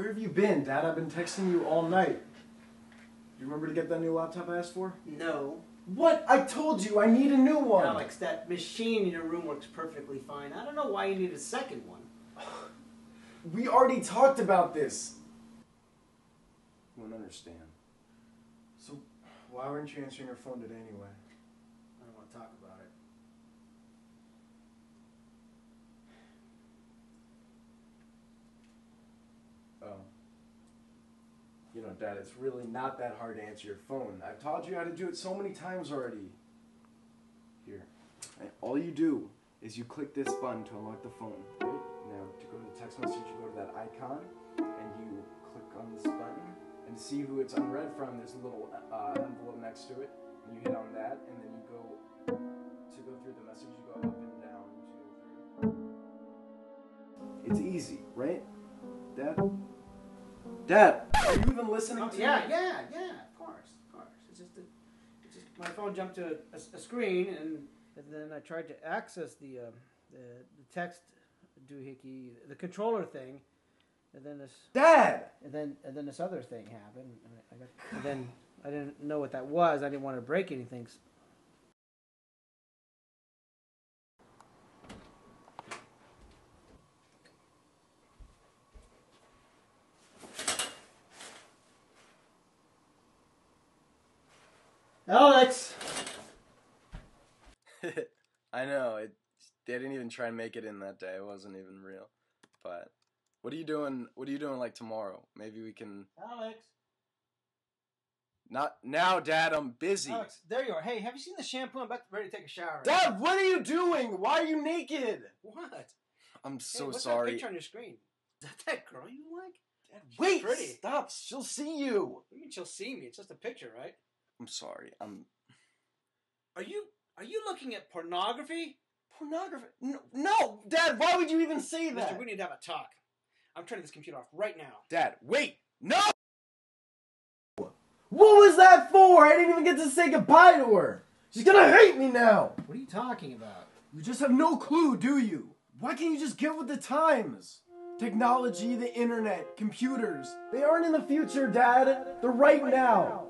have you been, Dad? I've been texting you all night. Do You remember to get that new laptop I asked for? No. What? I told you I need a new one. Alex, that machine in your room works perfectly fine. I don't know why you need a second one. We already talked about this. You won't understand. So, why weren't you answering your phone today anyway? I don't want to talk about it. Oh. You know, Dad, it's really not that hard to answer your phone. I've taught you how to do it so many times already. Here. And all you do is you click this button to unlock the phone. Right? Now, to go to the text message, you go to that icon and you click on this button and see who it's unread from. There's a little uh, envelope next to it, and you hit on that, and then you go to go through the message. You go up and down, two, three. It's easy, right, Dad? Dad, are you even listening Oh, to yeah, me? yeah, yeah. yeah, Of course, of course. It's just, a, it's just my phone jumped to a, a screen, and, and then I tried to access the uh, the, the text doohickey, the controller thing, and then this, Dad! and then and then this other thing happened. And I, I got, and then I didn't know what that was. I didn't want to break anything. Alex. I know it. They didn't even try and make it in that day. It wasn't even real. But what are you doing? What are you doing like tomorrow? Maybe we can. Alex. Not now, Dad. I'm busy. Alex, there you are. Hey, have you seen the shampoo? I'm about to, ready to take a shower. Dad, what are you doing? Why are you naked? What? I'm so Hey, what's That picture on your screen. Is that that girl you like? She's Wait, pretty. stop. She'll see you. What do you mean she'll see me? It's just a picture, right? I'm sorry. I'm Are you are you looking at pornography? pornography. No, no, Dad. Why would you even say that? Mister, we need to have a talk. I'm turning this computer off right now. Dad, wait. No. What was that for? I didn't even get to say goodbye to her. She's gonna hate me now. What are you talking about? You just have no clue, do you? Why can't you just get with the times? Technology, the internet, computers. They aren't in the future, Dad. They're right now.